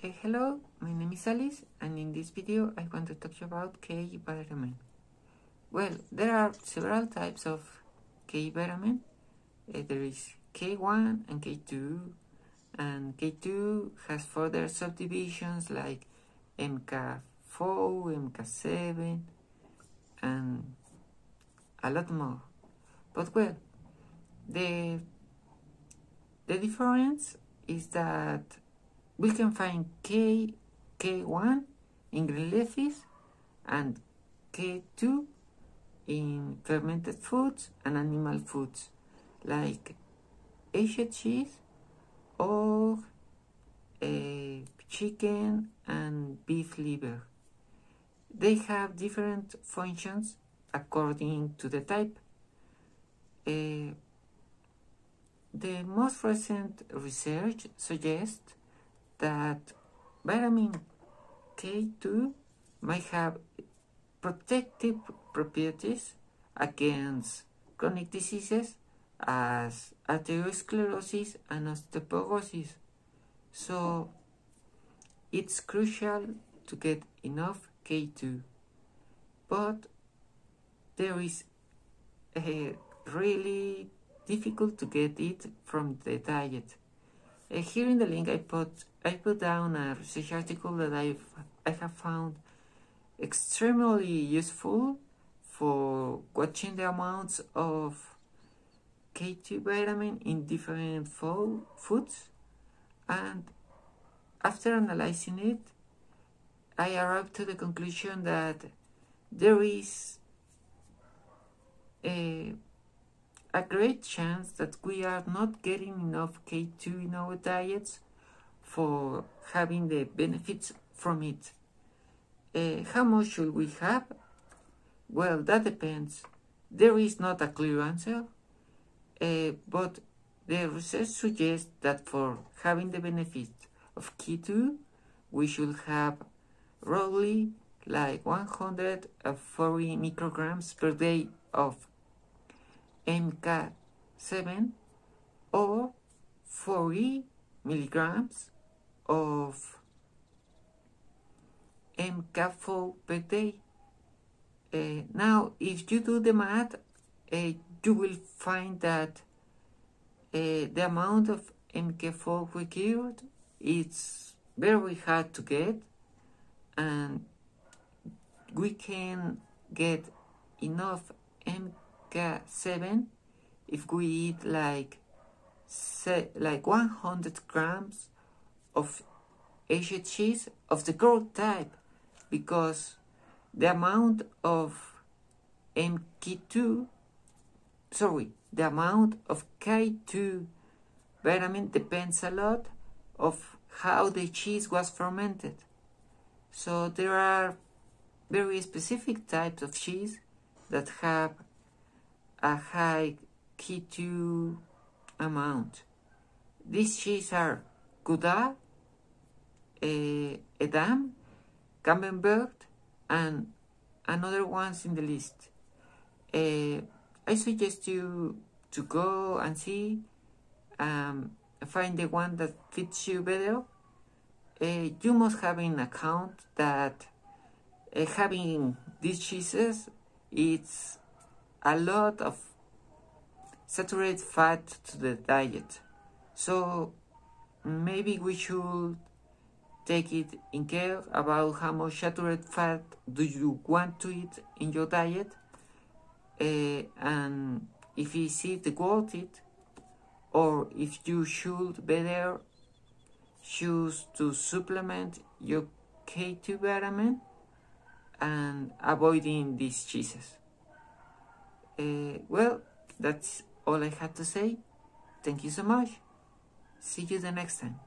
Hello, my name is Alice and in this video I want to talk to you about K vitamin. Well, there are several types of K vitamin. Uh, there is K1 and K2 and K2 has further subdivisions like MK4, MK7 and a lot more. But well, the the difference is that we can find K, K1 in green and K2 in fermented foods and animal foods like Asian cheese or uh, chicken and beef liver. They have different functions according to the type. Uh, the most recent research suggests that vitamin K2 might have protective properties against chronic diseases as arteriosclerosis and osteoporosis. So it's crucial to get enough K2. But there is a really difficult to get it from the diet. Here in the link I put I put down a research article that I've I have found extremely useful for watching the amounts of K2 vitamin in different foods. And after analyzing it I arrived to the conclusion that there is a a great chance that we are not getting enough K2 in our diets for having the benefits from it. Uh, how much should we have? Well, that depends. There is not a clear answer, uh, but the research suggests that for having the benefit of K2, we should have roughly like 140 micrograms per day of MK7 or 40 milligrams of MK4 per day. Uh, now, if you do the math, uh, you will find that uh, the amount of MK4 required is very hard to get and we can get enough MK 7 if we eat like like 100 grams of Asian cheese of the gold type because the amount of MK2 sorry the amount of K2 vitamin depends a lot of how the cheese was fermented. So there are very specific types of cheese that have a high K2 amount. These cheese are Gouda, uh, Edam, Camembert, and another ones in the list. Uh, I suggest you to go and see, um, find the one that fits you better. Uh, you must have an account that having these cheeses, it's a lot of saturated fat to the diet. So maybe we should take it in care about how much saturated fat do you want to eat in your diet uh, and if is it worth it or if you should better choose to supplement your K2 vitamin and avoiding these cheeses. Uh, well, that's all I had to say. Thank you so much. See you the next time.